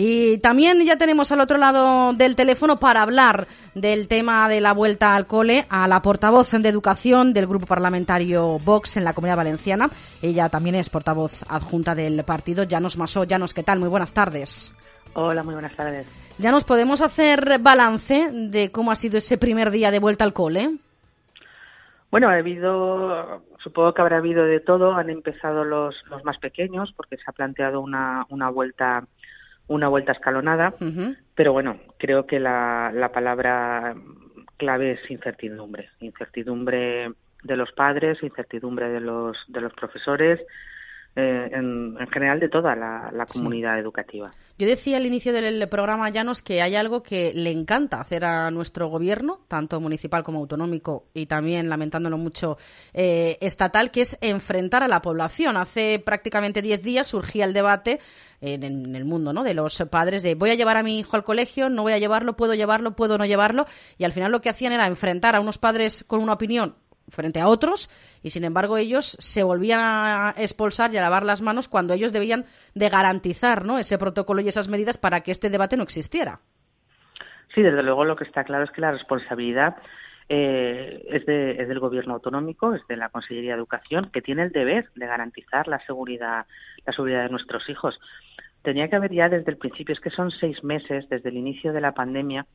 Y también ya tenemos al otro lado del teléfono para hablar del tema de la vuelta al cole a la portavoz de educación del grupo parlamentario Vox en la Comunidad Valenciana. Ella también es portavoz adjunta del partido. Llanos Masó. Llanos, ¿qué tal? Muy buenas tardes. Hola, muy buenas tardes. ¿Ya nos podemos hacer balance de cómo ha sido ese primer día de vuelta al cole? Bueno, ha habido, supongo que habrá habido de todo. Han empezado los, los más pequeños porque se ha planteado una, una vuelta una vuelta escalonada, pero bueno, creo que la, la palabra clave es incertidumbre, incertidumbre de los padres, incertidumbre de los, de los profesores, eh, en, general de toda la, comunidad educativa. Yo decía al inicio del programa, Llanos, que hay algo que le encanta hacer a nuestro gobierno, tanto municipal como autonómico y también, lamentándolo mucho, eh, estatal, que es enfrentar a la población. Hace prácticamente diez días surgía el debate en, el mundo, ¿no? De los padres de voy a llevar a mi hijo al colegio, no voy a llevarlo, puedo llevarlo, puedo no llevarlo, y al final lo que hacían era enfrentar a unos padres con una opinión frente a otros y sin embargo ellos se volvían a expulsar y a lavar las manos cuando ellos debían de garantizar ¿no? ese protocolo y esas medidas para que este debate no existiera. Sí, desde luego lo que está claro es que la responsabilidad eh, es, de, del gobierno autonómico, es de la Consellería de Educación, que tiene el deber de garantizar la seguridad, la seguridad de nuestros hijos tenía que haber ya desde el principio, es que son seis meses desde el inicio de la pandemia,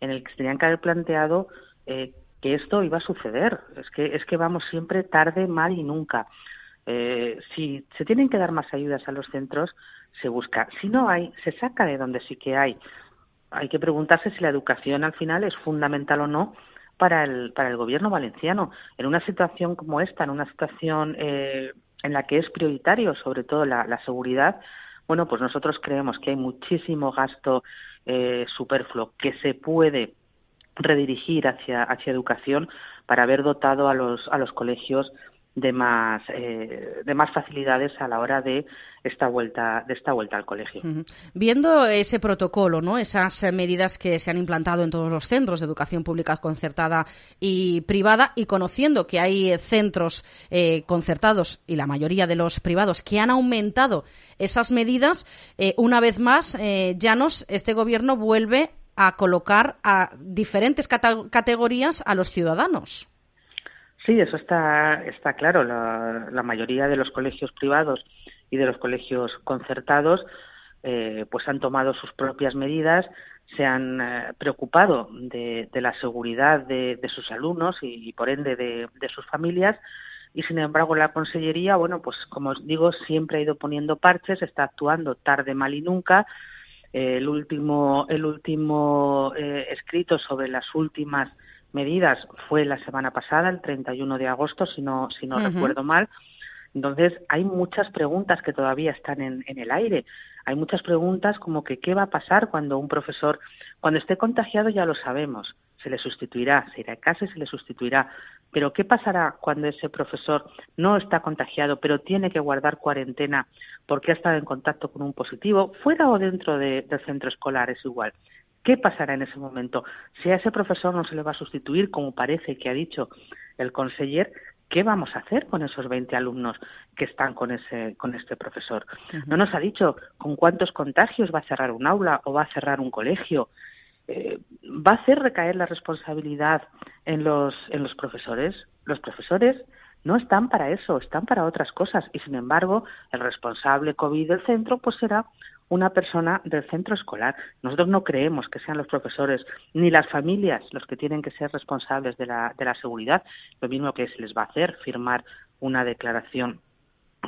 en el que se tenían que haber planteado eh, que esto iba a suceder. Es que, es que vamos siempre tarde, mal y nunca. Eh, si se tienen que dar más ayudas a los centros, se busca. Si no hay, se saca de donde sí que hay. Hay que preguntarse si la educación al final es fundamental o no para el, para el gobierno valenciano. En una situación como esta, en una situación eh, en la que es prioritario sobre todo la, seguridad, bueno, pues nosotros creemos que hay muchísimo gasto eh, superfluo que se puede redirigir hacia, hacia educación para haber dotado a los, a los colegios de más eh, de más facilidades a la hora de esta vuelta de esta vuelta al colegio. Viendo ese protocolo, ¿no? Esas medidas que se han implantado en todos los centros de educación pública concertada y privada y conociendo que hay centros eh, concertados y la mayoría de los privados que han aumentado esas medidas, eh, una vez más, Llanos, este gobierno vuelve a colocar a diferentes categorías a los ciudadanos. Sí, eso está, está claro. La, mayoría de los colegios privados y de los colegios concertados eh, pues han tomado sus propias medidas, se han eh, preocupado de, la seguridad de, sus alumnos y, por ende de, sus familias y sin embargo la consellería bueno pues como os digo siempre ha ido poniendo parches está actuando tarde mal y nunca el último el último eh, escrito sobre las últimas medidas fue la semana pasada, el 31 de agosto, si no, si no recuerdo mal. Entonces, hay muchas preguntas que todavía están en, en, el aire. Hay muchas preguntas como que qué va a pasar cuando un profesor, cuando esté contagiado ya lo sabemos, se le sustituirá, se irá a casa y se le sustituirá. Pero ¿qué pasará cuando ese profesor no está contagiado, pero tiene que guardar cuarentena porque ha estado en contacto con un positivo, fuera o dentro del centro escolar? Es igual. ¿Qué pasará en ese momento? Si a ese profesor no se le va a sustituir, como parece que ha dicho el conseller, ¿qué vamos a hacer con esos 20 alumnos que están con, ese, con este profesor? No nos ha dicho con cuántos contagios va a cerrar un aula o va a cerrar un colegio. Eh, ¿Va a hacer recaer la responsabilidad en los, en los profesores? Los profesores no están para eso, están para otras cosas y sin embargo el responsable COVID del centro pues será una persona del centro escolar. Nosotros no creemos que sean los profesores ni las familias los que tienen que ser responsables de la, de la seguridad. Lo mismo que se les va a hacer firmar una declaración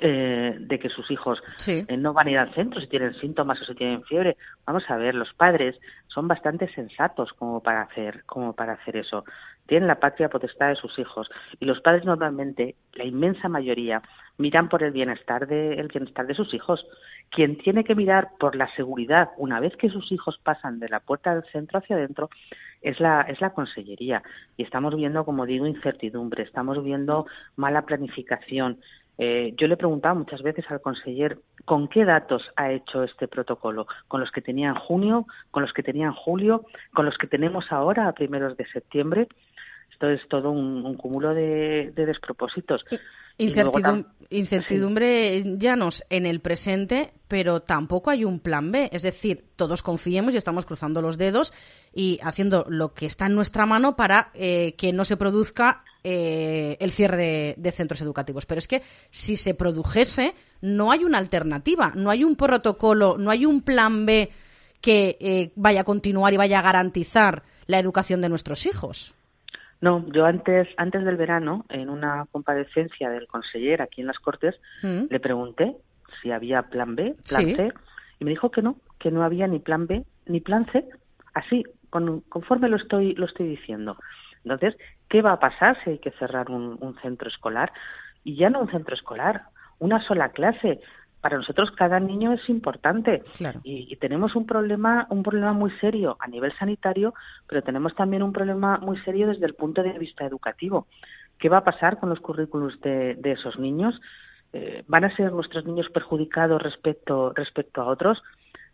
eh, de que sus hijos eh, no van a ir al centro si tienen síntomas o si tienen fiebre. Vamos a ver, los padres son bastante sensatos como para hacer, como para hacer eso. Tienen la patria potestad de sus hijos y los padres normalmente, la inmensa mayoría, miran por el bienestar de el bienestar de sus hijos. Quien tiene que mirar por la seguridad una vez que sus hijos pasan de la puerta del centro hacia adentro es la es la consellería y estamos viendo como digo incertidumbre, estamos viendo mala planificación. Eh, yo le he preguntado muchas veces al conseller con qué datos ha hecho este protocolo, con los que tenía en junio, con los que tenía en julio, con los que tenemos ahora a primeros de septiembre. Esto es todo un, cúmulo de, de despropósitos. incertidumbre, ya nos en el presente, pero tampoco hay un plan B. Es decir, todos confiemos y estamos cruzando los dedos y haciendo lo que está en nuestra mano para eh, que no se produzca eh, el cierre de, centros educativos. Pero es que si se produjese, no hay una alternativa, no hay un protocolo, no hay un plan B que eh, vaya a continuar y vaya a garantizar la educación de nuestros hijos. No, yo antes, antes del verano, en una comparecencia del conseller aquí en las Cortes, mm. le pregunté si había plan B, plan C, y me dijo que no, que no había ni plan B ni plan C, así, conforme lo estoy, lo estoy diciendo. Entonces, ¿qué va a pasar si hay que cerrar un, un centro escolar? Y ya no un centro escolar, una sola clase. Para nosotros cada niño es importante. Y, tenemos un problema un problema muy serio a nivel sanitario pero tenemos también un problema muy serio desde el punto de vista educativo. Qué va a pasar con los currículos de, esos niños eh, van a ser nuestros niños perjudicados respecto respecto a otros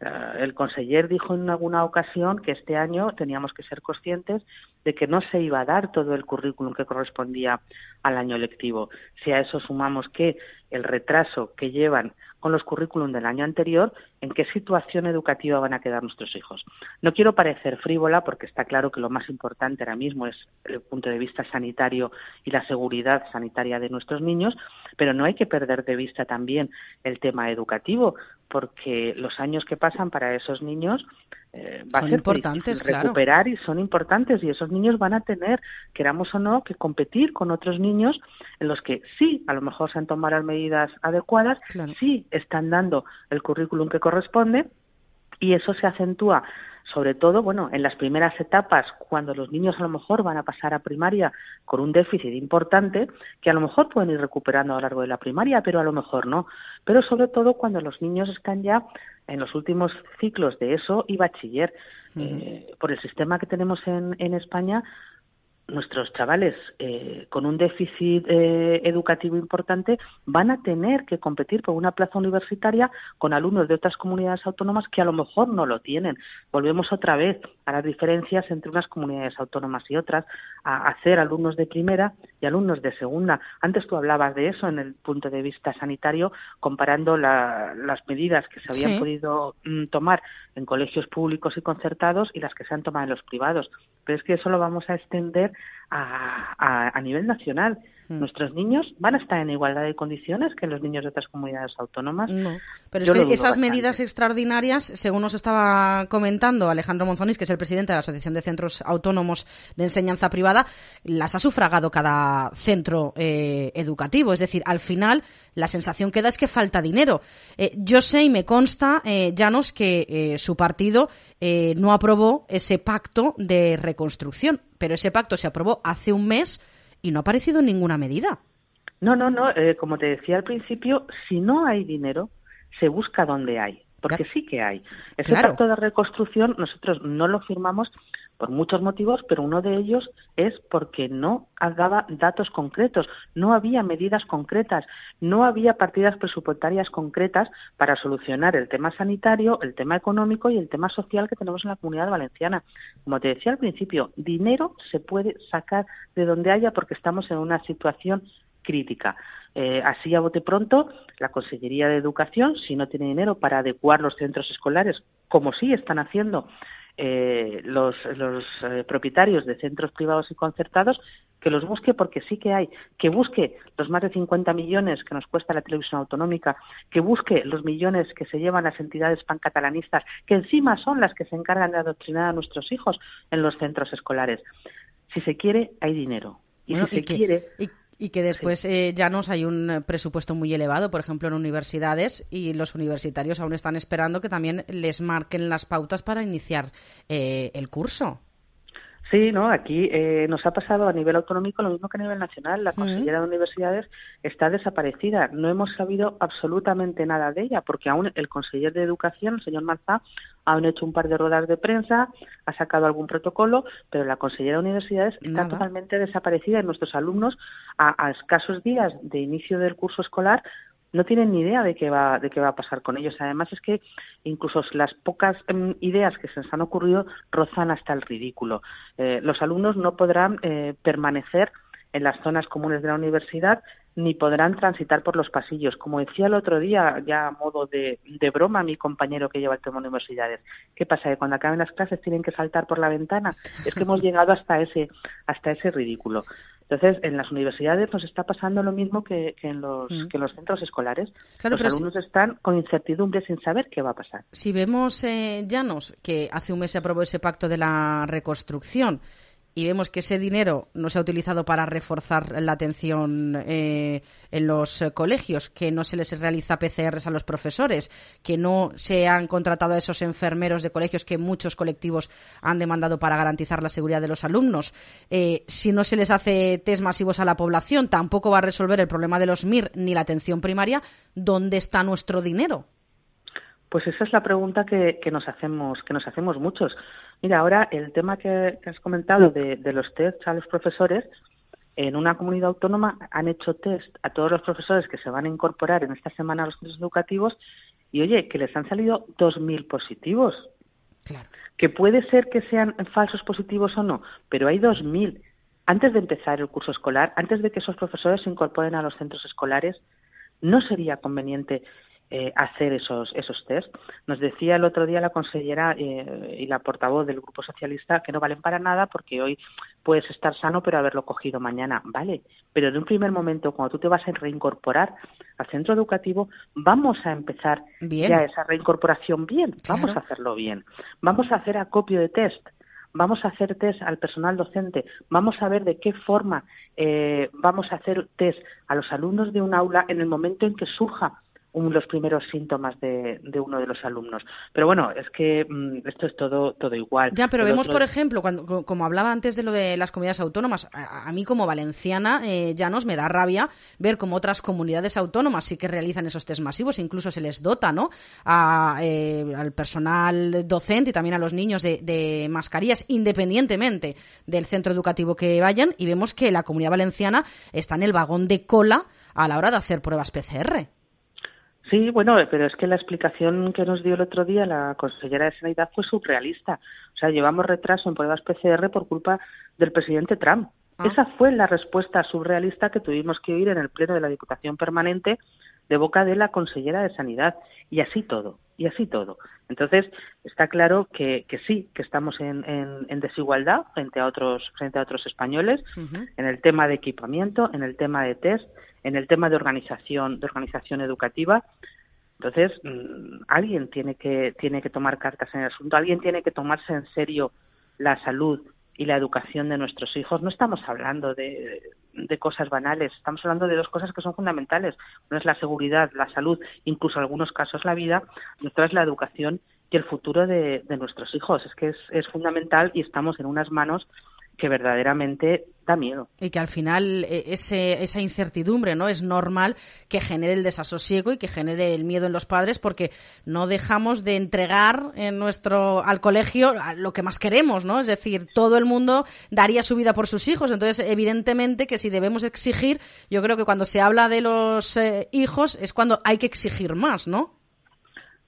el conseller dijo en alguna ocasión que este año teníamos que ser conscientes de que no se iba a dar todo el currículum que correspondía al año lectivo. Si a eso sumamos que el retraso que llevan con los currículum del año anterior, en qué situación educativa van a quedar nuestros hijos. No quiero parecer frívola porque está claro que lo más importante ahora mismo es el punto de vista sanitario y la seguridad sanitaria de nuestros niños, pero no hay que perder de vista también el tema educativo, porque los años que pasan para esos niños eh, va a ser importantes, recuperar y son importantes y esos niños van a tener, queramos o no, que competir con otros niños en los que sí, a lo mejor se han tomado las medidas adecuadas, sí están dando el currículum que corresponde y eso se acentúa sobre todo, bueno, en las primeras etapas, cuando los niños a lo mejor van a pasar a primaria con un déficit importante, que a lo mejor pueden ir recuperando a lo largo de la primaria, pero a lo mejor no. Pero sobre todo cuando los niños están ya en los últimos ciclos de eso y bachiller. Eh, por el sistema que tenemos en, en España, nuestros chavales eh, con un déficit eh, educativo importante van a tener que competir por una plaza universitaria con alumnos de otras comunidades autónomas que a lo mejor no lo tienen. Volvemos otra vez a las diferencias entre unas comunidades autónomas y otras, a hacer alumnos de primera y alumnos de segunda. Antes tú hablabas de eso en el punto de vista sanitario, comparando las medidas que se habían podido mm, tomar en colegios públicos y concertados y las que se han tomado en los privados. Pero es que eso lo vamos a extender a, a, nivel nacional. Mm. Nuestros niños van a estar en igualdad de condiciones que los niños de otras comunidades autónomas. No, pero es que esas medidas extraordinarias, según nos estaba comentando Alejandro Monzonis, que es el presidente de la Asociación de Centros Autónomos de Enseñanza Privada, las ha sufragado cada centro eh, educativo. Es decir, al final la sensación que da es que falta dinero. Eh, yo sé y me consta, eh, Llanos, que eh, su partido no aprobó ese pacto de reconstrucción, pero ese pacto se aprobó hace un mes y no ha aparecido ninguna medida. No, no, no. como te decía al principio, si no hay dinero, se busca donde hay, porque sí que hay. Ese pacto de reconstrucción nosotros no lo firmamos por muchos motivos, pero uno de ellos es porque no daba datos concretos, no había medidas concretas, no había partidas presupuestarias concretas para solucionar el tema sanitario, el tema económico y el tema social que tenemos en la comunidad valenciana. Como te decía al principio, dinero se puede sacar de donde haya porque estamos en una situación crítica. Eh, así a bote pronto, la Consejería de Educación, si no tiene dinero para adecuar los centros escolares, como sí están haciendo eh, los, los eh, propietarios de centros privados y concertados que los busque porque sí que hay, que busque los más de 50 millones que nos cuesta la televisión autonómica, que busque los millones que se llevan las entidades pancatalanistas, que encima son las que se encargan de adoctrinar a nuestros hijos en los centros escolares. Si se quiere, hay dinero. Y si se quiere. Y que después eh, ya nos hay un presupuesto muy elevado, por ejemplo, en universidades, y los universitarios aún están esperando que también les marquen las pautas para iniciar eh, el curso. Sí, no, aquí eh, nos ha pasado a nivel autonómico lo mismo que a nivel nacional. La consejera de universidades está desaparecida. No hemos sabido absolutamente nada de ella, porque aún el consejero de educación, el señor Marzá, ha hecho un par de ruedas de prensa, ha sacado algún protocolo, pero la consejera de universidades está totalmente desaparecida y nuestros alumnos, a, a escasos días de inicio del curso escolar, no tienen ni idea de qué va de qué va a pasar con ellos. Además es que incluso las pocas em, ideas que se les han ocurrido rozan hasta el ridículo. Eh, los alumnos no podrán eh, permanecer en las zonas comunes de la universidad ni podrán transitar por los pasillos. Como decía el otro día, ya a modo de, de broma, mi compañero que lleva el tema de universidades, ¿qué pasa? ¿Que cuando acaben las clases tienen que saltar por la ventana? Es que hemos llegado hasta ese, hasta ese ridículo. Entonces, en las universidades nos está pasando lo mismo que, en, los, mm. que en los centros escolares. los alumnos están con incertidumbre sin saber qué va a pasar. Si vemos, eh, Llanos, que hace un mes se aprobó ese pacto de la reconstrucción, y vemos que ese dinero no se ha utilizado para reforzar la atención eh, en los colegios, que no se les realiza PCRs a los profesores, que no se han contratado a esos enfermeros de colegios que muchos colectivos han demandado para garantizar la seguridad de los alumnos. Eh, si no se les hace test masivos a la población, tampoco va a resolver el problema de los MIR ni la atención primaria. ¿Dónde está nuestro dinero? Pues esa es la pregunta que nos hacemos, que nos hacemos muchos. Mira, ahora el tema que, has comentado de, los test a los profesores, en una comunidad autónoma han hecho test a todos los profesores que se van a incorporar en esta semana a los centros educativos y oye, que les han salido 2.000 positivos. Claro. Que puede ser que sean falsos positivos o no, pero hay 2.000. Antes de empezar el curso escolar, antes de que esos profesores se incorporen a los centros escolares, ¿no sería conveniente eh, hacer esos, esos test. Nos decía el otro día la consellera eh, y la portavoz del Grupo Socialista que no valen para nada porque hoy puedes estar sano pero haberlo cogido mañana. Vale, pero en un primer momento, cuando tú te vas a reincorporar al centro educativo, vamos a empezar ya esa reincorporación bien. Vamos a hacerlo bien. Vamos a hacer acopio de test vamos a hacer test al personal docente, vamos a ver de qué forma eh, vamos a hacer test a los alumnos de un aula en el momento en que surja los primeros síntomas de, uno de los alumnos. Pero bueno, es que mm, esto es todo, todo igual. Ya, pero vemos, por ejemplo, cuando, como hablaba antes de lo de las comunidades autónomas, a, mí como valenciana eh, ya nos me da rabia ver cómo otras comunidades autónomas sí que realizan esos test masivos, incluso se les dota ¿no? Eh, al personal docente y también a los niños de, de mascarillas, independientemente del centro educativo que vayan, y vemos que la comunidad valenciana está en el vagón de cola a la hora de hacer pruebas PCR. Sí, bueno, pero es que la explicación que nos dio el otro día la consellera de Sanidad fue surrealista. O sea, llevamos retraso en pruebas PCR por culpa del presidente Trump. Ah. Esa fue la respuesta surrealista que tuvimos que oír en el Pleno de la Diputación Permanente de boca de la consellera de Sanidad. Y así todo, y así todo. Entonces, está claro que, que sí, que estamos en, en, desigualdad frente a otros, frente a otros españoles, en el tema de equipamiento, en el tema de test, en el tema de organización, de organización educativa. Entonces, mm, alguien tiene que, tiene que tomar cartas en el asunto, alguien tiene que tomarse en serio la salud y la educación de nuestros hijos. No estamos hablando de, de cosas banales, estamos hablando de dos cosas que son fundamentales. Una es la seguridad, la salud, incluso en algunos casos la vida, y otra es la educación y el futuro de, de nuestros hijos. Es que es, es fundamental y estamos en unas manos que verdaderamente da miedo. Y que al final eh, ese, esa incertidumbre no es normal que genere el desasosiego y que genere el miedo en los padres porque no dejamos de entregar en nuestro al colegio lo que más queremos, ¿no? Es decir, todo el mundo daría su vida por sus hijos. Entonces, evidentemente que si debemos exigir, yo creo que cuando se habla de los eh, hijos es cuando hay que exigir más, ¿no?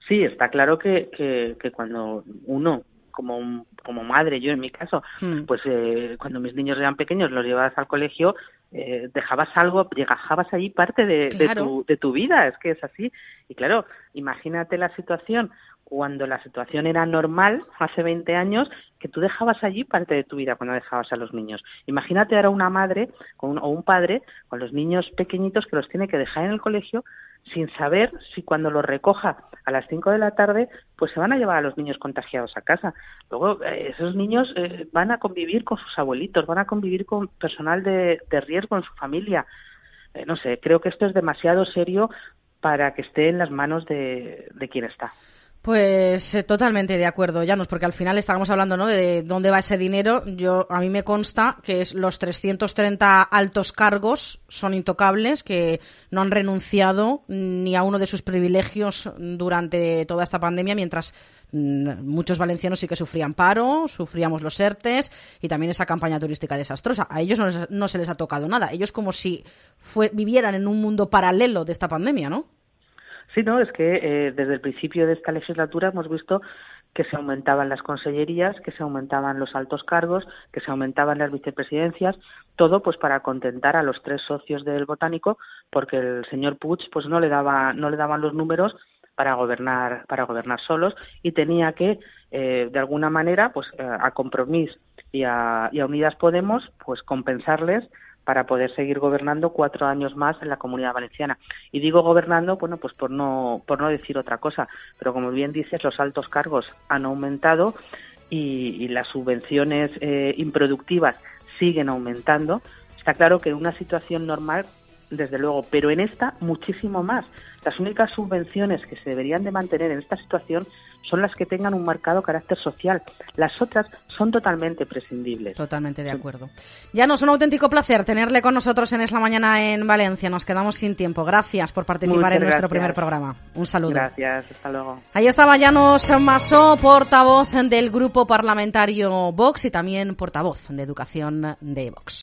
Sí, está claro que, que, que cuando uno como, como madre, yo en mi caso, hmm. pues eh, cuando mis niños eran pequeños los llevabas al colegio, eh, dejabas algo, dejabas ahí parte de, tu, de tu vida, es que es así. Y claro, imagínate la situación cuando la situación era normal, hace 20 años, que tú dejabas allí parte de tu vida cuando dejabas a los niños. Imagínate ahora una madre o un padre con los niños pequeñitos que los tiene que dejar en el colegio sin saber si cuando los recoja a las 5 de la tarde, pues se van a llevar a los niños contagiados a casa. Luego, eh, esos niños eh, van a convivir con sus abuelitos, van a convivir con personal de, riesgo en su familia. Eh, no sé, creo que esto es demasiado serio para que esté en las manos de, de quien está. Pues eh, totalmente de acuerdo, Janos, porque al final estábamos hablando ¿no? de dónde va ese dinero. Yo A mí me consta que es los 330 altos cargos son intocables, que no han renunciado ni a uno de sus privilegios durante toda esta pandemia, mientras mm, muchos valencianos sí que sufrían paro, sufríamos los ERTES y también esa campaña turística desastrosa. A ellos no, se les ha tocado nada. Ellos como si vivieran en un mundo paralelo de esta pandemia, ¿no? Sí, no, es que eh, desde el principio de esta legislatura hemos visto que se aumentaban las consellerías, que se aumentaban los altos cargos, que se aumentaban las vicepresidencias, todo pues para contentar a los tres socios del botánico, porque el señor Puig pues no le daba no le daban los números para gobernar para gobernar solos y tenía que eh, de alguna manera pues eh, a Compromís y a, y a Unidas Podemos pues compensarles para poder seguir gobernando cuatro años más en la Comunidad Valenciana. Y digo gobernando, bueno, pues por no, por no decir otra cosa, pero como bien dices, los altos cargos han aumentado y, las subvenciones eh, improductivas siguen aumentando. Está claro que en una situación normal desde luego, pero en esta muchísimo más. Las únicas subvenciones que se deberían de mantener en esta situación son las que tengan un marcado carácter social. Las otras son totalmente prescindibles. Totalmente de acuerdo. Ya nos es un auténtico placer tenerle con nosotros en esta mañana en Valencia. Nos quedamos sin tiempo. Gracias por participar en nuestro primer programa. Un saludo. Gracias, hasta luego. Ahí estaba Llanos Masó, portavoz del grupo parlamentario Vox y también portavoz de Educación de Vox.